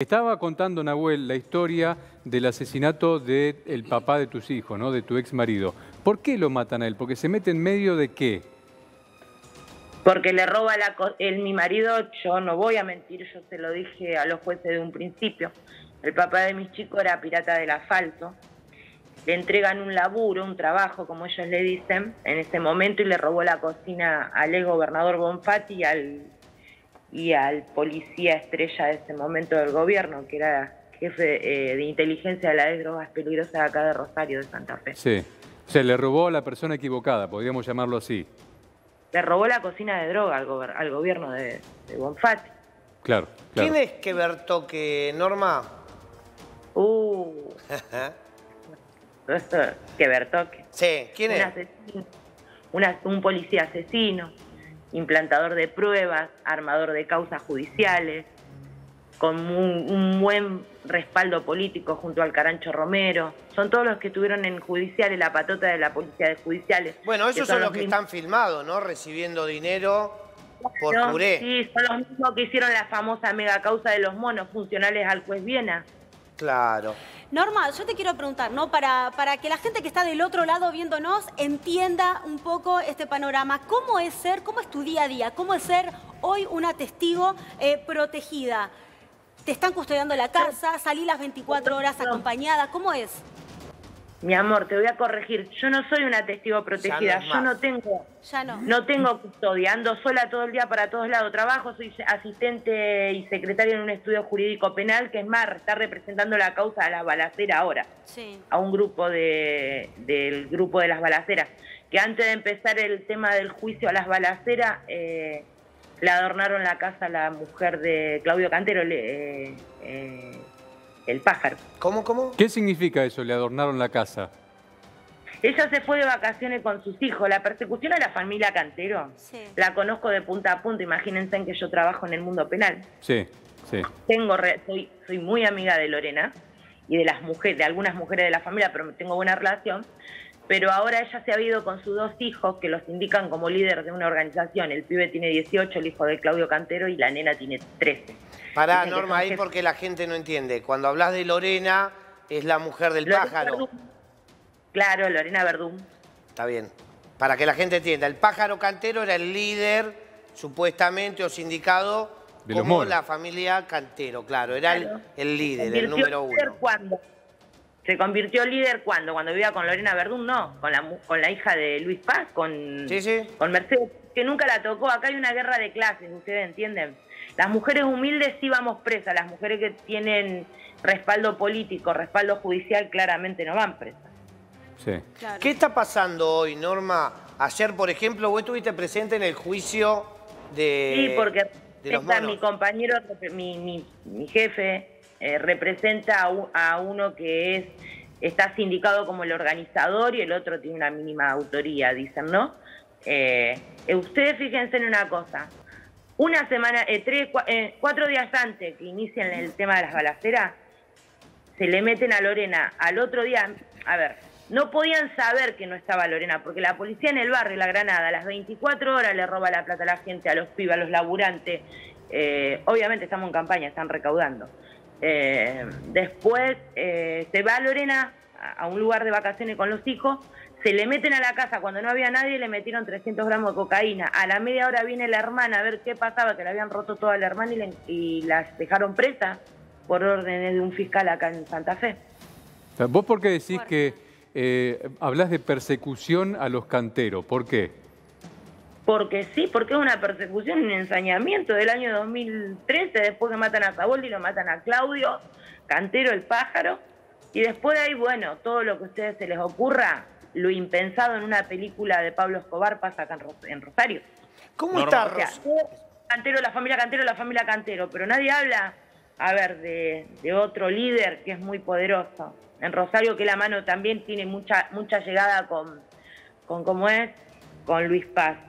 Estaba contando, Nahuel, la historia del asesinato del papá de tus hijos, ¿no? De tu ex marido. ¿Por qué lo matan a él? ¿Porque se mete en medio de qué? Porque le roba la... Mi marido, yo no voy a mentir, yo se lo dije a los jueces de un principio. El papá de mis chicos era pirata del asfalto. Le entregan un laburo, un trabajo, como ellos le dicen, en ese momento y le robó la cocina al ex gobernador Bonfatti y al y al policía estrella de ese momento del gobierno, que era jefe eh, de inteligencia de la de drogas peligrosas de acá de Rosario, de Santa Fe. Sí, o sea, le robó a la persona equivocada, podríamos llamarlo así. Le robó la cocina de droga al, gobierno de, Bonfatti. Claro, claro. ¿Quién es que Norma? Uh. que Bertoque. Sí, ¿quién es? un policía asesino implantador de pruebas, armador de causas judiciales, con un, buen respaldo político junto al Carancho Romero. Son todos los que estuvieron en judiciales, la patota de la policía de judiciales. Bueno, esos son, los que están filmados, ¿no? Recibiendo dinero por puré. Sí, son los mismos que hicieron la famosa mega causa de los monos funcionales al juez Viena. Claro. Norma, yo te quiero preguntar, ¿no? Para, para que la gente que está del otro lado viéndonos entienda un poco este panorama. ¿Cómo es ser, cómo es tu día a día? ¿Cómo es ser hoy una testigo eh, protegida? ¿Te están custodiando la casa? ¿Salí las 24 horas acompañada? ¿Cómo es? Mi amor, te voy a corregir. Yo no soy una testigo protegida. Yo no tengo, ya no. no tengo custodia. Ando sola todo el día para todos lados. Trabajo, soy asistente y secretaria en un estudio jurídico penal que es más, está representando la causa de la balacera ahora. Sí. A un grupo de, del grupo de las balaceras. Que antes de empezar el tema del juicio a las balaceras, eh, le adornaron la casa a la mujer de Claudio Cantero. Eh, eh, el pájaro. ¿Cómo, cómo? ¿Qué significa eso? Le adornaron la casa. Ella se fue de vacaciones con sus hijos. La persecución a la familia Cantero la conozco de punta a punta. Imagínense en que yo trabajo en el mundo penal. Sí, sí. Tengo soy, soy muy amiga de Lorena y de las mujeres, de algunas mujeres de la familia, pero tengo buena relación. Pero ahora ella se ha ido con sus dos hijos, que los indican como líder de una organización. El pibe tiene 18, el hijo de Claudio Cantero, y la nena tiene 13. Pará, Norma, ahí porque la gente no entiende. Cuando hablas de Lorena, es la mujer del pájaro. Claro, Lorena Verdún. Está bien. Para que la gente entienda, el pájaro cantero era el líder, supuestamente, o sindicado, de como la familia Cantero, claro. Era el, líder, el número uno. ¿Cuándo? Se convirtió líder cuando, cuando vivía con Lorena Verdún, no, con la, con la hija de Luis Paz, con, con Mercedes, que nunca la tocó. Acá hay una guerra de clases, ustedes entienden. Las mujeres humildes sí vamos presas, las mujeres que tienen respaldo político, respaldo judicial, claramente no van presas. Sí. ¿Qué está pasando hoy, Norma? Ayer, por ejemplo, vos estuviste presente en el juicio de Sí, porque mi compañero, mi, jefe, eh, representa a, uno que es está sindicado como el organizador y el otro tiene una mínima autoría, dicen, ¿no? Eh, ustedes fíjense en una cosa, una semana, eh, tres, eh, cuatro días antes que inician el tema de las balaceras, se le meten a Lorena. Al otro día, a ver, no podían saber que no estaba Lorena, porque la policía en el barrio, la Granada, a las 24 horas le roba la plata a la gente, a los pibes, a los laburantes. Eh, obviamente estamos en campaña, están recaudando. Después se va Lorena a un lugar de vacaciones con los hijos se le meten a la casa cuando no había nadie y le metieron 300 gramos de cocaína. A la media hora viene la hermana a ver qué pasaba, que le habían roto toda la hermana y, las dejaron presas por órdenes de un fiscal acá en Santa Fe. ¿Vos por qué decís que eh, hablas de persecución a los canteros? ¿Por qué? Porque sí, porque es una persecución, un ensañamiento del año 2013, después que matan a Saboldi, lo matan a Claudio, Cantero el pájaro, y después de ahí, bueno, todo lo que a ustedes se les ocurra, lo impensado en una película de Pablo Escobar pasa acá en Rosario. ¿Cómo está Cantero, la familia Cantero, la familia Cantero, pero nadie habla, a ver, de, otro líder que es muy poderoso. En Rosario que la mano también tiene mucha mucha llegada con, con ¿cómo es? Con Luis Paz.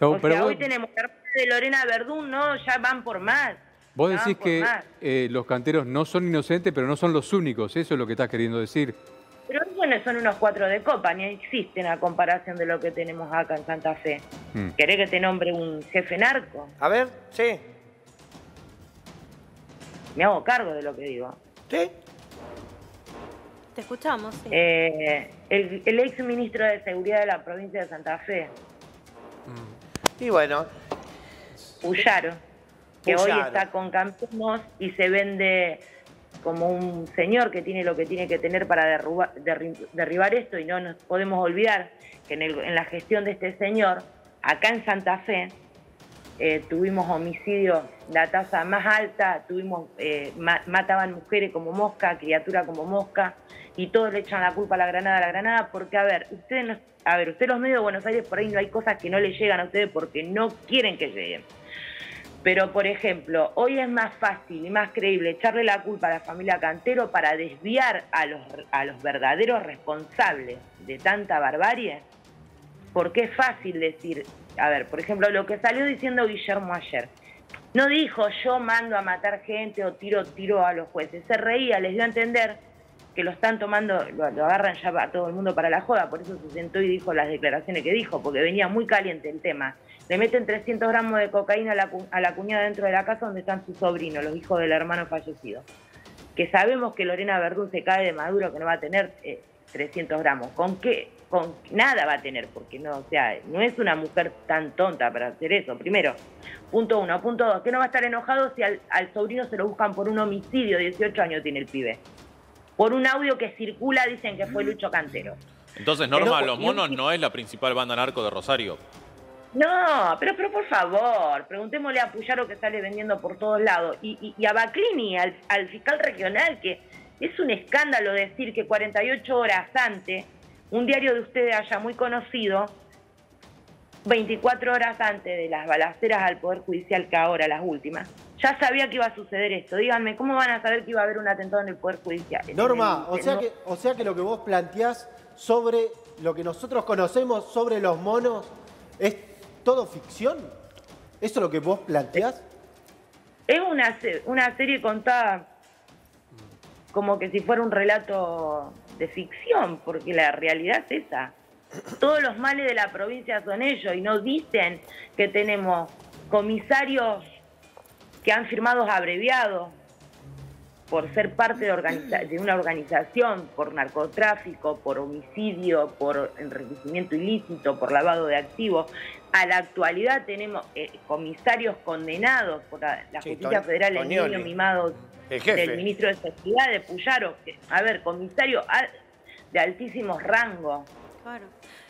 O sea, hoy tenemos de Lorena Verdún, ¿no? Ya van por más. Vos decís que eh, los canteros no son inocentes, pero no son los únicos, eso es lo que estás queriendo decir. Pero bueno, son unos cuatro de copa, ni existen a comparación de lo que tenemos acá en Santa Fe. Mm. ¿Querés que te nombre un jefe narco? A ver, sí. me hago cargo de lo que digo. ¿Sí? Te escuchamos. Eh, el, ex ministro de Seguridad de la provincia de Santa Fe. Y bueno. Puyaro, que hoy está con Campos y se vende como un señor que tiene lo que tiene que tener para derribar esto y no nos podemos olvidar que en, la gestión de este señor, acá en Santa Fe, eh, tuvimos homicidios, la tasa más alta, tuvimos eh, mataban mujeres como mosca, criatura como mosca, y todos le echan la culpa a la Granada, a la Granada, porque a ver, ustedes a ver, ustedes los medios de Buenos Aires por ahí no hay cosas que no le llegan a ustedes porque no quieren que lleguen. Pero, por ejemplo, hoy es más fácil y más creíble echarle la culpa a la familia Cantero para desviar a los, a los verdaderos responsables de tanta barbarie, porque es fácil decir, a ver, por ejemplo, lo que salió diciendo Guillermo ayer, no dijo yo mando a matar gente o tiro, tiro a los jueces, se reía, les dio a entender que lo están tomando, lo, agarran ya a todo el mundo para la joda, por eso se sentó y dijo las declaraciones que dijo, porque venía muy caliente el tema. Le meten 300 gramos de cocaína a la, a la cuñada dentro de la casa donde están sus sobrinos, los hijos del hermano fallecido. Que sabemos que Lorena Verdún se cae de Maduro, que no va a tener 300 eh, gramos. ¿Con qué? Con nada va a tener, porque no, o sea, no es una mujer tan tonta para hacer eso. Primero, punto uno. Punto dos, que no va a estar enojado si al sobrino se lo buscan por un homicidio, 18 años tiene el pibe por un audio que circula, dicen que fue Lucho Cantero. Entonces, Norma, Los Monos no es la principal banda narco de Rosario. No, pero, pero por favor, preguntémosle a Puyaro que sale vendiendo por todos lados y, a Baclini, al, al, fiscal regional, que es un escándalo decir que 48 horas antes, un diario de ustedes haya muy conocido, 24 horas antes de las balaceras al Poder Judicial, que ahora las últimas, ya sabía que iba a suceder esto. Díganme, ¿cómo van a saber que iba a haber un atentado en el Poder Judicial? Norma, o, sea que, o sea que lo que vos planteás sobre lo que nosotros conocemos sobre los monos es todo ficción. ¿Eso es lo que vos planteás? Es una, una serie contada como que si fuera un relato de ficción, porque la realidad es esa. Todos los males de la provincia son ellos y no dicen que tenemos comisarios que han firmado abreviados por ser parte de, de, una organización, por narcotráfico, por homicidio, por enriquecimiento ilícito, por lavado de activos. A la actualidad tenemos eh, comisarios condenados por la, justicia federal, el niño mimado del ministro de Seguridad, de Puyaro. a ver, comisario de altísimos rangos. Claro.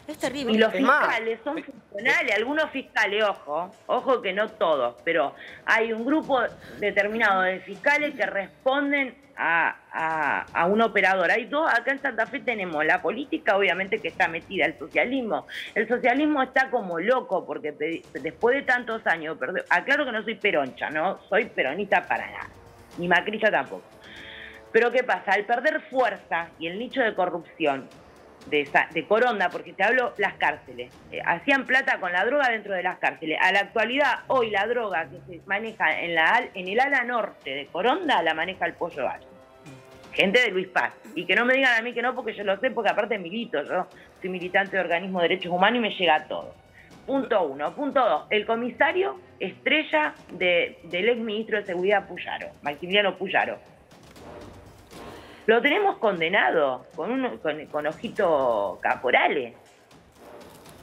Es terrible. Y los fiscales son funcionales, algunos fiscales, ojo, ojo que no todos, pero hay un grupo determinado de fiscales que responden a, a, un operador. Hay dos, acá en Santa Fe tenemos la política, obviamente que está metida, el socialismo. El socialismo está como loco, porque después de tantos años, aclaro que no soy peroncha, no soy peronista para nada, ni macrista tampoco. Pero ¿qué pasa? Al perder fuerza y el nicho de corrupción de, de Coronda, porque te hablo las cárceles. Eh, hacían plata con la droga dentro de las cárceles. A la actualidad, hoy la droga que se maneja en, la, en el ala norte de Coronda la maneja el Pollo Valle. Gente de Luis Paz. Y que no me digan a mí que no, porque yo lo sé, porque aparte milito. Yo soy militante de organismo de derechos humanos y me llega todo. Punto uno. Punto dos. El comisario estrella de, del ex ministro de Seguridad Puyaro, Maximiliano Puyaro lo tenemos condenado con, un, con, ojito caporales.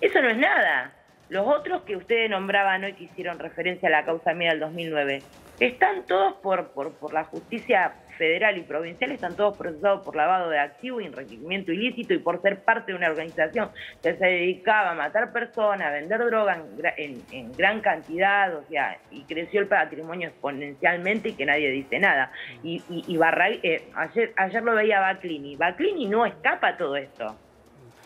Eso no es nada. Los otros que ustedes nombraban hoy que hicieron referencia a la causa mía del 2009, están todos por, por, por la justicia federal y provincial están todos procesados por lavado de activos y enriquecimiento ilícito y por ser parte de una organización que se dedicaba a matar personas, a vender droga en, gran cantidad, o sea, y creció el patrimonio exponencialmente y que nadie dice nada. Y, y, eh, ayer, ayer lo veía Baclini. Baclini no escapa a todo esto.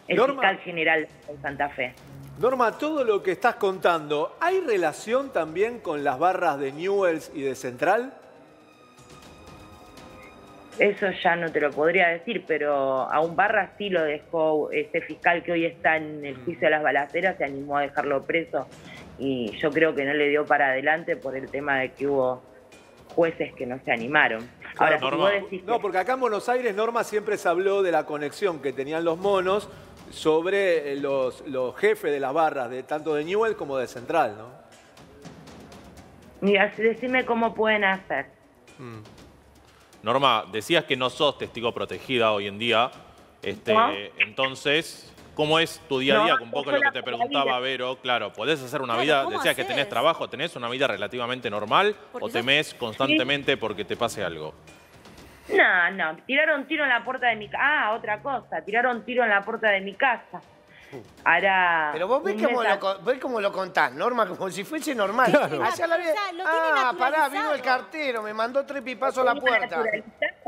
El fiscal general de Santa Fe. Norma, todo lo que estás contando, ¿hay relación también con las barras de Newells y de Central? Eso ya no te lo podría decir, pero a un barra sí lo dejó este fiscal que hoy está en el juicio de las balaceras, se animó a dejarlo preso y yo creo que no le dio para adelante por el tema de que hubo jueces que no se animaron. Ahora, no, porque acá en Buenos Aires, Norma, siempre se habló de la conexión que tenían los monos sobre los, los jefes de las barras, de tanto de Newell como de Central, ¿no? Mira, decime cómo pueden hacer. Mm. Norma, decías que no sos testigo protegida hoy en día. Este, Entonces, ¿cómo es tu día a día? un poco lo que te preguntaba Vero. Claro, ¿podés hacer una vida? Decías que tenés trabajo, ¿tenés una vida relativamente normal o temés constantemente porque te pase algo? No, no, tiraron tiro en la puerta de mi casa. Ah, otra cosa, tiraron tiro en la puerta de mi casa. Hará Pero vos ves cómo, lo, ves cómo lo contás, Norma, como si fuese normal. Claro. Ah, pará, vino el cartero, me mandó tres pipazos a la puerta.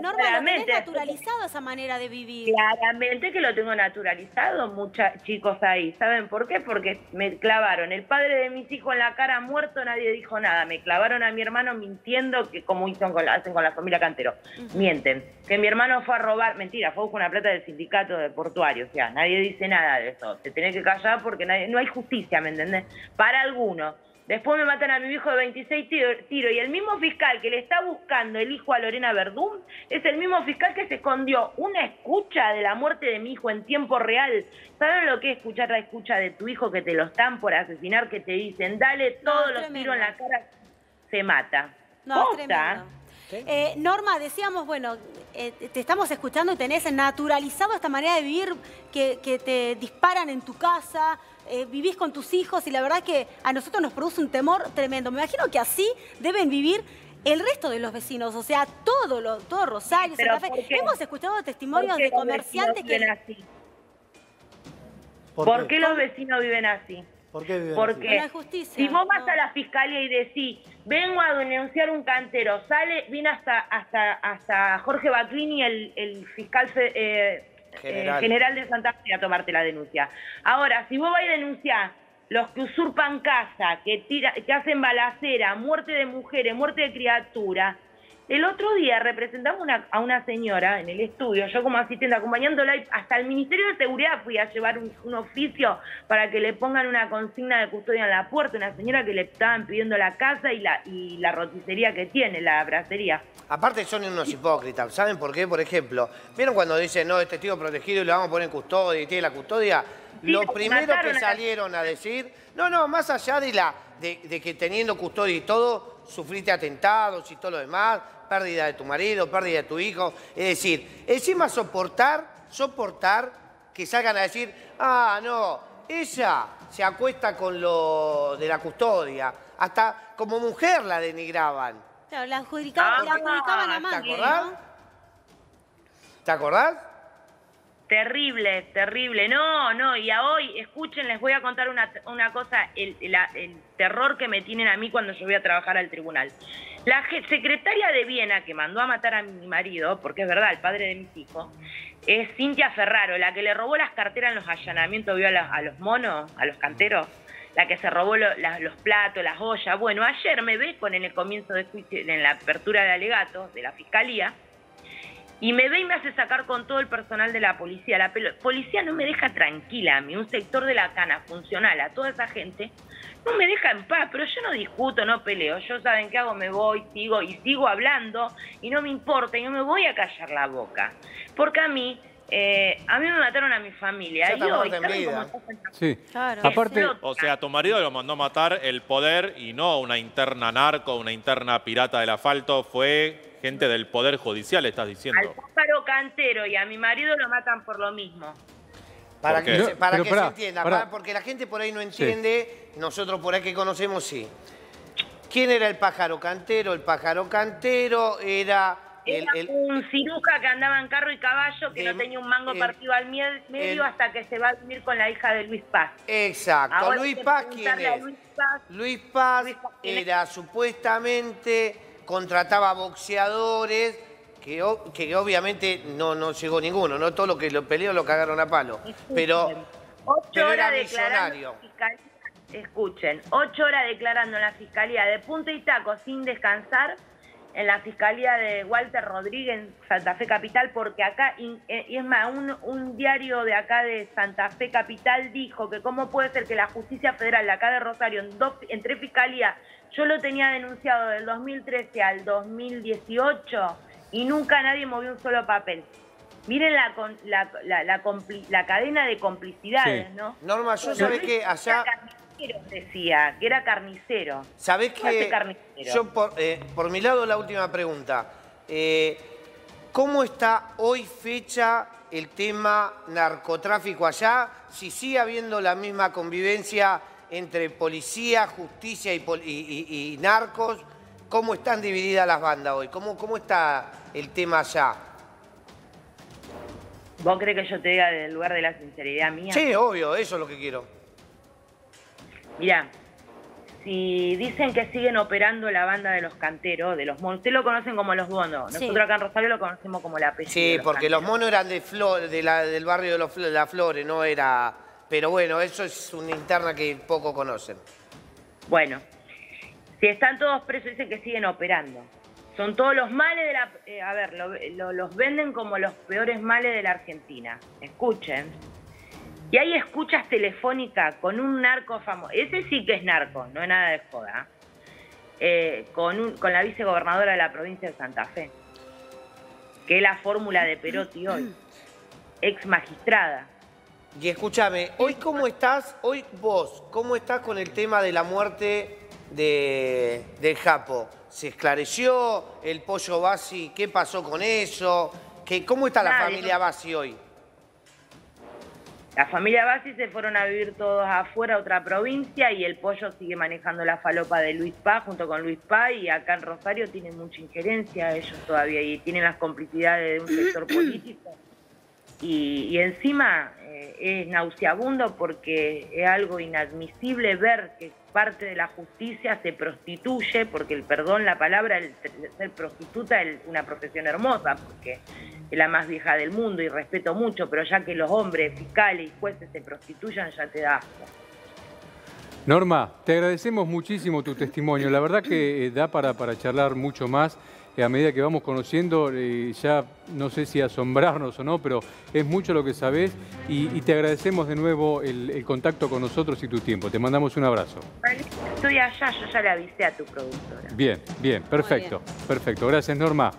Normalmente naturalizado esa manera de vivir. Claramente que lo tengo naturalizado, muchos chicos ahí. ¿Saben por qué? Porque me clavaron el padre de mis hijos en la cara muerto, nadie dijo nada. Me clavaron a mi hermano mintiendo, que como hicieron con la, hacen con la familia Cantero. Mienten. Que mi hermano fue a robar, mentira, fue con una plata del sindicato de portuarios. O sea, nadie dice nada de eso. Se tiene que callar porque nadie, no hay justicia, ¿me entendés? Para algunos. Después me matan a mi hijo de 26 tiros y el mismo fiscal que le está buscando el hijo a Lorena Verdún es el mismo fiscal que se escondió una escucha de la muerte de mi hijo en tiempo real. ¿Saben lo que es escuchar la escucha de tu hijo que te lo están por asesinar, que te dicen, dale todos los tiros en la cara, se mata? No, eh, Norma, decíamos, bueno, eh, te estamos escuchando y tenés naturalizado esta manera de vivir que, que te disparan en tu casa, eh, vivís con tus hijos y la verdad que a nosotros nos produce un temor tremendo. Me imagino que así deben vivir el resto de los vecinos, o sea, todo, lo, todo Rosario, Hemos escuchado testimonios de comerciantes que... Así? ¿Por, qué? los vecinos viven así? ¿Por qué viven Porque así? justicia, si vos vas a la fiscalía y decís, vengo a denunciar un cantero, sale, viene hasta hasta hasta Jorge Baclini, el, el fiscal eh, eh, general. de Santa Fe a tomarte la denuncia. Ahora, si vos vais a denunciar los que usurpan casa, que, tira, que hacen balacera, muerte de mujeres, muerte de criaturas, el otro día representamos a una señora en el estudio, yo como asistente acompañándola, hasta el Ministerio de Seguridad fui a llevar un, oficio para que le pongan una consigna de custodia en la puerta, una señora que le estaban pidiendo la casa y la, y la roticería que tiene, la bracería. Aparte son unos hipócritas, ¿saben por qué? Por ejemplo, ¿vieron cuando dicen, no, es testigo protegido y le vamos a poner en custodia y tiene la custodia? lo primero que salieron a decir, no, no, más allá de, la, de que teniendo custodia y todo, sufriste atentados y todo lo demás, pérdida de tu marido, pérdida de tu hijo. Es decir, encima soportar, soportar que salgan a decir, ah, no, ella se acuesta con lo de la custodia. Hasta como mujer la denigraban. Claro, la adjudicaban, a madre, ¿Te acordás? ¿Te acordás? Terrible, terrible. No, no, y a hoy, escuchen, les voy a contar una, una cosa, el, el, terror que me tienen a mí cuando yo voy a trabajar al tribunal. La secretaria de Viena que mandó a matar a mi marido, porque es verdad, el padre de mis hijos, es Cintia Ferraro, la que le robó las carteras en los allanamientos, vio a los, monos, a los canteros, la que se robó los platos, las ollas. Bueno, ayer me ve con en el comienzo de juicio, en la apertura de alegatos de la fiscalía, y me ve y me hace sacar con todo el personal de la policía. La policía no me deja tranquila a mí, un sector de la cana funcional, a toda esa gente, no me deja en paz, pero yo no discuto, no peleo. Yo saben qué hago, me voy, sigo y sigo hablando y no me importa y no me voy a callar la boca. Porque a mí, eh, a mí me mataron a mi familia. y hoy, Sí, claro. Aparte, o sea, tu marido lo mandó a matar el poder y no una interna narco, una interna pirata del asfalto, fue gente del poder judicial, estás diciendo. Al pájaro cantero y a mi marido lo matan por lo mismo. Para que, se, para que se entienda, porque la gente por ahí no entiende, nosotros por ahí que conocemos sí. ¿Quién era el pájaro cantero? El pájaro cantero era... El, un ciruja que andaba en carro y caballo, que no tenía un mango partido al medio hasta que se va a vivir con la hija de Luis Paz. Exacto. Luis Paz, ¿quién es? Luis Paz era supuestamente, contrataba boxeadores que, obviamente no, no llegó ninguno, no todo lo que lo peleó lo cagaron a palo. Pero, ocho horas declarando escuchen, ocho horas declarando en la fiscalía de punta y taco sin descansar en la fiscalía de Walter Rodríguez en Santa Fe Capital, porque acá, y es más, un, diario de acá de Santa Fe Capital dijo que cómo puede ser que la justicia federal de acá de Rosario, en, dos, en tres fiscalías, yo lo tenía denunciado del 2013 al 2018 y nunca nadie movió un solo papel. Miren la, la, la, la, cadena de complicidades, ¿no? Norma, yo sabés que allá... Carnicero decía, que era carnicero. ¿Sabés que yo, por, eh, por, mi lado, la última pregunta. Eh, ¿Cómo está hoy fecha el tema narcotráfico allá? Si sigue habiendo la misma convivencia entre policía, justicia y, narcos, ¿cómo están divididas las bandas hoy? ¿Cómo, ¿Cómo está el tema allá? ¿Vos crees que yo te diga del lugar de la sinceridad mía? Sí, obvio, eso es lo que quiero. Mira, si dicen que siguen operando la banda de los canteros, de los monos, ustedes lo conocen como los monos, nosotros acá en Rosario lo conocemos como la peste. Sí, porque los monos eran de flor, de la, del barrio de, los, de las Flores, no era... Pero bueno, eso es una interna que poco conocen. Bueno, si están todos presos, dicen que siguen operando. Son todos los males de la... Eh, a ver, los venden como los peores males de la Argentina. Escuchen y hay escuchas telefónicas con un narco famoso. Ese sí que es narco, no es nada de joda. Eh, con, con la vicegobernadora de la provincia de Santa Fe. Que es la fórmula de Perotti hoy. Ex magistrada. Y escúchame, hoy cómo estás, hoy vos, ¿cómo estás con el tema de la muerte de, del Japo? ¿Se esclareció el pollo Basi? ¿Qué pasó con eso? ¿Qué, ¿Cómo está la familia Basi hoy? La familia Bassi se fueron a vivir todos afuera a otra provincia y el pollo sigue manejando la falopa de Luis Paz junto con Luis Paz y acá en Rosario tienen mucha injerencia ellos todavía y tienen las complicidades de un sector político. Y, encima eh, es nauseabundo porque es algo inadmisible ver que parte de la justicia se prostituye, porque el perdón, la palabra, el, ser prostituta es una profesión hermosa, porque es la más vieja del mundo y respeto mucho, pero ya que los hombres, fiscales y jueces se prostituyan, ya te da asco. Norma, te agradecemos muchísimo tu testimonio. La verdad que eh, da para, para charlar mucho más. A medida que vamos conociendo, eh, ya no sé si asombrarnos o no, pero es mucho lo que sabés y, te agradecemos de nuevo el, contacto con nosotros y tu tiempo. Te mandamos un abrazo. Estoy allá, yo ya le avisé a tu productora. Bien, bien, perfecto, perfecto. Gracias, Norma.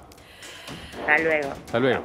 Hasta luego. Hasta luego.